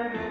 Amen.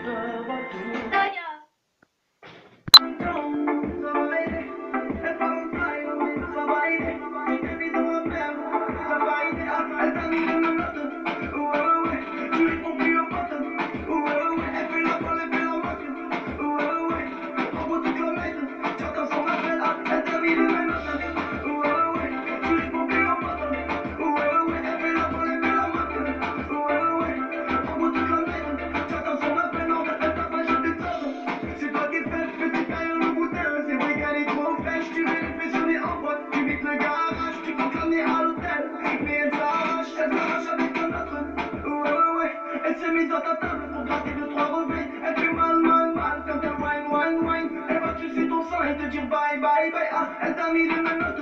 Te dire bye bye bye. Ah elle t'a mis les mêmes notes.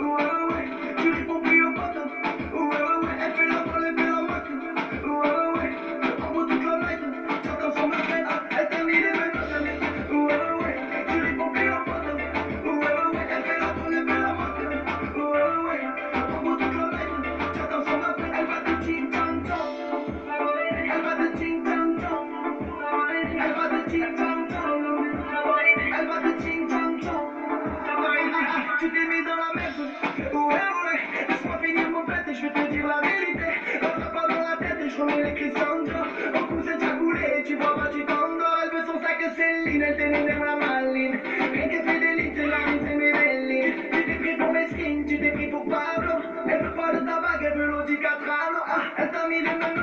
Ouais ouais Tu réponds plus t'es mis dans la merde. Ouais ouais Laisse-moi finir mon pète et je vais te dire la vérité. Rentre pas dans la tête et je remets les Chrisandra Au cou c'est déjà coulé Tu vois pas tu t'endors Elle veut son sac de Céline Elle t'énerve la maline. Rien qu'elle fait lignes C'est la vie c'est Medellin Tu t'es pris pour Mesquine Tu t'es pris pour Pablo. Elle veut pas de ta bague Elle veut l'Audi 4 Ah elle t'a mis les mêmes